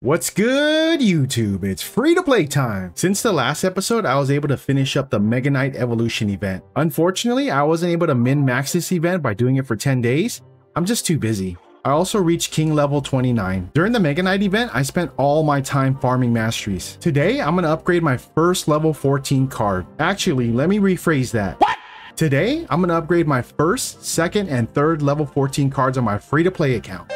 What's good, YouTube? It's free to play time. Since the last episode, I was able to finish up the Mega Knight Evolution event. Unfortunately, I wasn't able to min-max this event by doing it for 10 days. I'm just too busy. I also reached King level 29. During the Mega Knight event, I spent all my time farming masteries. Today, I'm going to upgrade my first level 14 card. Actually, let me rephrase that. What? Today, I'm going to upgrade my first, second, and third level 14 cards on my free-to-play account.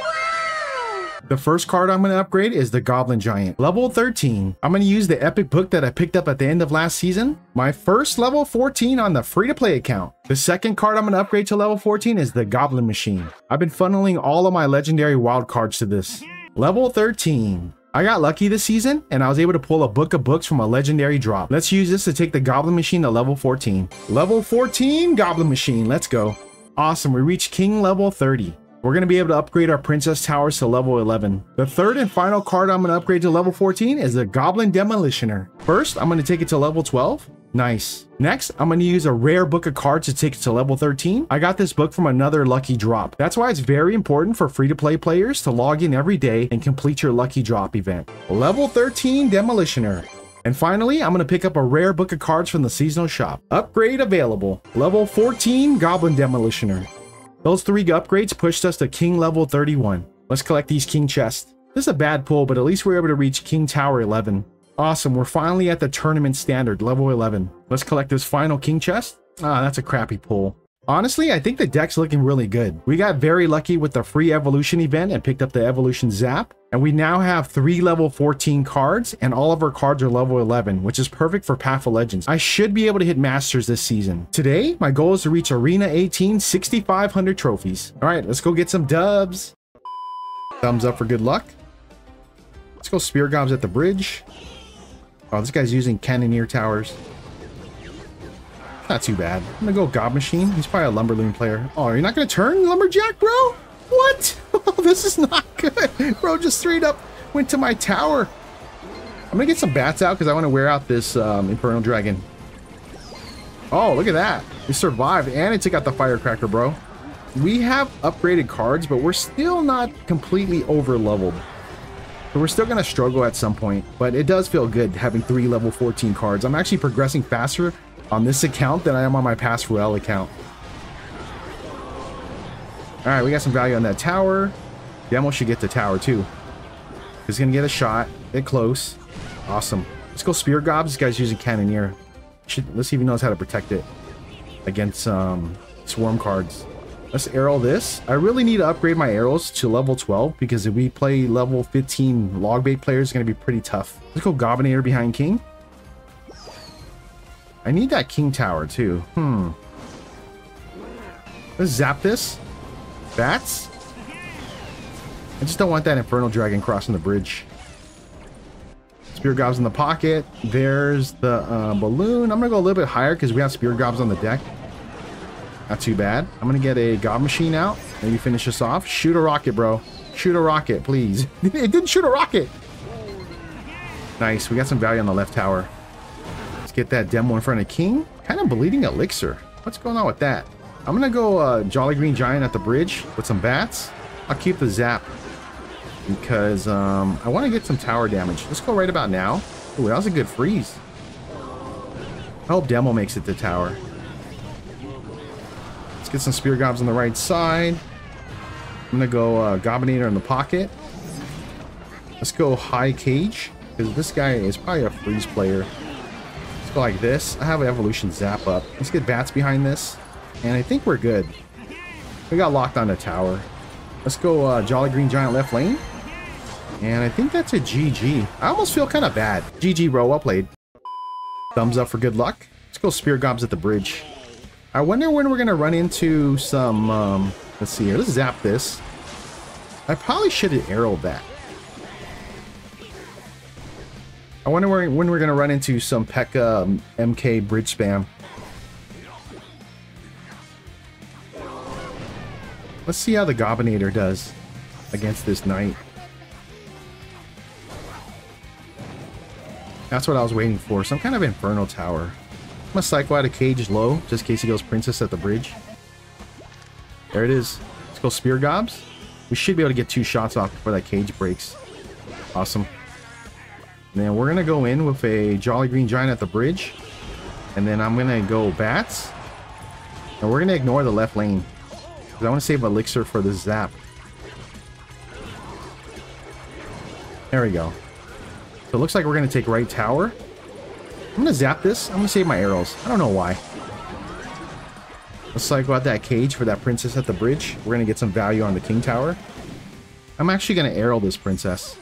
The first card I'm going to upgrade is the Goblin Giant. Level 13. I'm going to use the epic book that I picked up at the end of last season. My first level 14 on the free-to-play account. The second card I'm going to upgrade to level 14 is the Goblin Machine. I've been funneling all of my legendary wild cards to this. Level 13. I got lucky this season and I was able to pull a book of books from a legendary drop. Let's use this to take the Goblin Machine to level 14. Level 14 Goblin Machine. Let's go. Awesome. We reached King level 30. We're going to be able to upgrade our Princess Towers to level 11. The third and final card I'm going to upgrade to level 14 is the Goblin Demolitioner. First, I'm going to take it to level 12. Nice. Next, I'm going to use a rare book of cards to take it to level 13. I got this book from another lucky drop. That's why it's very important for free-to-play players to log in every day and complete your lucky drop event. Level 13 Demolitioner. And finally, I'm going to pick up a rare book of cards from the seasonal shop. Upgrade available. Level 14 Goblin Demolitioner. Those three upgrades pushed us to King level 31. Let's collect these King chests. This is a bad pull, but at least we are able to reach King Tower 11. Awesome, we're finally at the tournament standard, level 11. Let's collect this final King chest. Ah, that's a crappy pull. Honestly, I think the deck's looking really good. We got very lucky with the free evolution event and picked up the evolution zap. And we now have three level 14 cards and all of our cards are level 11, which is perfect for Path of Legends. I should be able to hit Masters this season. Today, my goal is to reach Arena 18 6,500 trophies. All right, let's go get some dubs. Thumbs up for good luck. Let's go Spear Gobs at the bridge. Oh, this guy's using Cannoneer Towers. Not too bad. I'm gonna go Gob Machine. He's probably a Lumberloon player. Oh, are you're not gonna turn Lumberjack, bro? What? this is not good. Bro, just straight up went to my tower. I'm gonna get some bats out because I want to wear out this um, Infernal Dragon. Oh, look at that. We survived and it took out the Firecracker, bro. We have upgraded cards, but we're still not completely over leveled. So we're still to struggle at some point, but it does feel good having three level 14 cards. I'm actually progressing faster on this account than I am on my Pass Royale account. Alright, we got some value on that tower. Demo should get the tower too. He's gonna get a shot. Get close. Awesome. Let's go Spear Gobs. This guy's using Cannoneer. Should, let's see if he knows how to protect it against um, Swarm cards. Let's arrow this. I really need to upgrade my arrows to level 12 because if we play level 15 log bait players, it's going to be pretty tough. Let's go Goblinator behind King. I need that king tower too. Hmm. Let's zap this. Bats? I just don't want that infernal dragon crossing the bridge. Spear gobs in the pocket. There's the uh, balloon. I'm gonna go a little bit higher because we have spear gobs on the deck. Not too bad. I'm gonna get a gob machine out. Maybe finish this off. Shoot a rocket, bro. Shoot a rocket, please. it didn't shoot a rocket. Nice. We got some value on the left tower. Let's get that demo in front of King. Kind of bleeding elixir. What's going on with that? I'm gonna go uh, Jolly Green Giant at the bridge with some bats. I'll keep the zap because um, I want to get some tower damage. Let's go right about now. Ooh, that was a good freeze. I hope Demo makes it to tower. Let's get some Spear Gobs on the right side. I'm gonna go uh, Goblinator in the pocket. Let's go High Cage because this guy is probably a freeze player go like this. I have an evolution zap up. Let's get bats behind this. And I think we're good. We got locked on the tower. Let's go uh, Jolly Green Giant left lane. And I think that's a GG. I almost feel kind of bad. GG, bro. Well played. Thumbs up for good luck. Let's go Spear Gobs at the bridge. I wonder when we're going to run into some... Um, let's see here. Let's zap this. I probably should have arrowed that. I wonder when we're going to run into some P.E.K.K.A. Um, MK bridge spam. Let's see how the Goblinator does against this knight. That's what I was waiting for. Some kind of Infernal Tower. I'm gonna cycle out a cage low, just in case he goes Princess at the bridge. There it is. Let's go Spear Gobs. We should be able to get two shots off before that cage breaks. Awesome. And then we're going to go in with a Jolly Green Giant at the bridge. And then I'm going to go bats. And we're going to ignore the left lane. Because I want to save elixir for the zap. There we go. So it looks like we're going to take right tower. I'm going to zap this. I'm going to save my arrows. I don't know why. Let's cycle out that cage for that princess at the bridge. We're going to get some value on the king tower. I'm actually going to arrow this princess.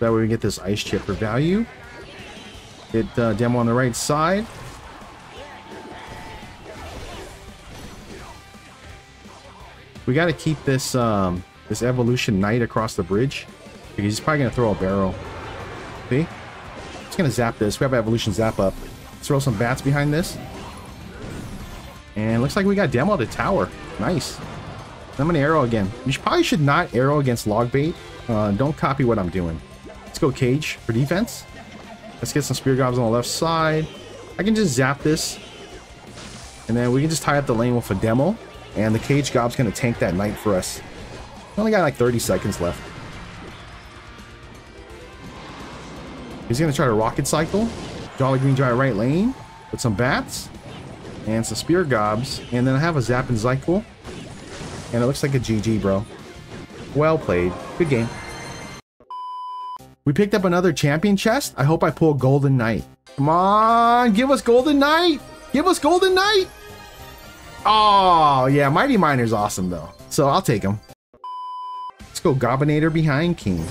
That way we get this ice chip for value. Hit uh, demo on the right side. We got to keep this um, this evolution knight across the bridge. Because he's probably going to throw a barrel. See? Just going to zap this. We have evolution zap up. Let's throw some bats behind this. And looks like we got demo the tower. Nice. I'm going to arrow again. You probably should not arrow against log bait. Uh, don't copy what I'm doing. Let's go cage for defense. Let's get some spear gobs on the left side. I can just zap this. And then we can just tie up the lane with a demo. And the cage gob's going to tank that knight for us. We only got like 30 seconds left. He's going to try to rocket cycle. Jolly Green Giant right lane with some bats and some spear gobs. And then I have a zap and cycle. And it looks like a GG, bro. Well played. Good game. We picked up another champion chest. I hope I pull Golden Knight. Come on, give us Golden Knight. Give us Golden Knight. Oh, yeah, Mighty Miner's awesome, though. So I'll take him. Let's go Goblinator behind King.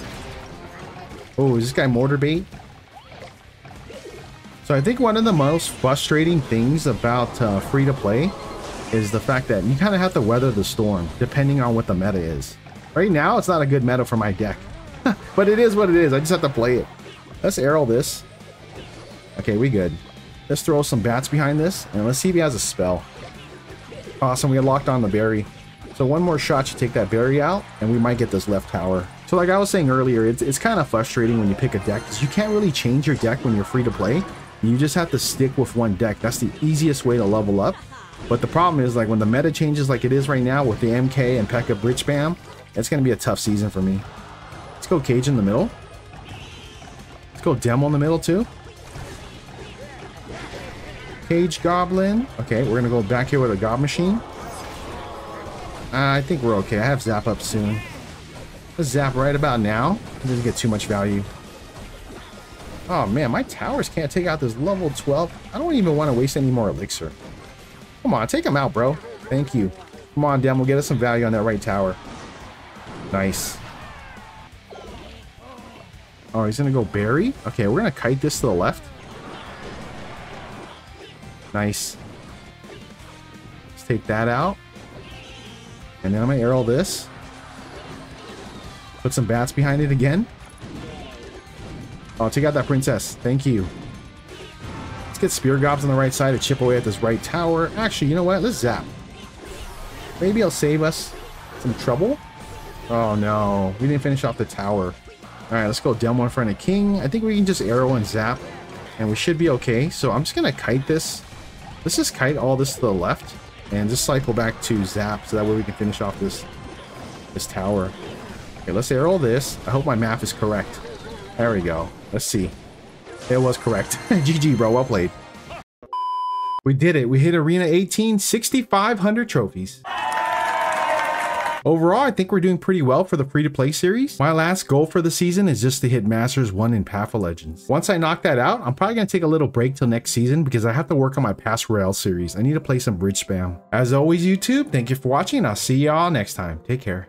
Oh, is this guy Mortar Bait? So I think one of the most frustrating things about uh, free-to-play is the fact that you kind of have to weather the storm, depending on what the meta is. Right now, it's not a good meta for my deck. but it is what it is. I just have to play it. Let's arrow this. Okay, we good. Let's throw some bats behind this, and let's see if he has a spell. Awesome, we locked on the berry. So one more shot should take that berry out, and we might get this left tower. So like I was saying earlier, it's, it's kind of frustrating when you pick a deck, because you can't really change your deck when you're free to play. You just have to stick with one deck. That's the easiest way to level up. But the problem is, like, when the meta changes like it is right now with the MK and P.E.K.K.A bridge spam, it's going to be a tough season for me. Let's go Cage in the middle. Let's go Demo in the middle, too. Cage Goblin. Okay, we're going to go back here with a Gob Machine. Uh, I think we're okay. I have Zap up soon. Let's Zap right about now. It doesn't get too much value. Oh man, my towers can't take out this level 12. I don't even want to waste any more elixir. Come on, take him out, bro. Thank you. Come on, Dem, we'll get us some value on that right tower. Nice. Oh, he's gonna go berry? Okay, we're gonna kite this to the left. Nice. Let's take that out. And then I'm gonna arrow this. Put some bats behind it again. Oh, take out that princess. Thank you. Let's get spear gobs on the right side to chip away at this right tower. Actually, you know what? Let's zap. Maybe I'll save us some trouble. Oh no, we didn't finish off the tower. All right, let's go demo in front of king. I think we can just arrow and zap, and we should be okay. So I'm just gonna kite this. Let's just kite all this to the left, and just cycle back to zap, so that way we can finish off this this tower. Okay, let's arrow this. I hope my math is correct. There we go. Let's see. It was correct. GG, bro. Well played. We did it. We hit Arena 18, 6,500 trophies. Overall, I think we're doing pretty well for the free-to-play series. My last goal for the season is just to hit Masters 1 in Path of Legends. Once I knock that out, I'm probably going to take a little break till next season because I have to work on my Pass Royale series. I need to play some bridge spam. As always, YouTube, thank you for watching. I'll see y'all next time. Take care.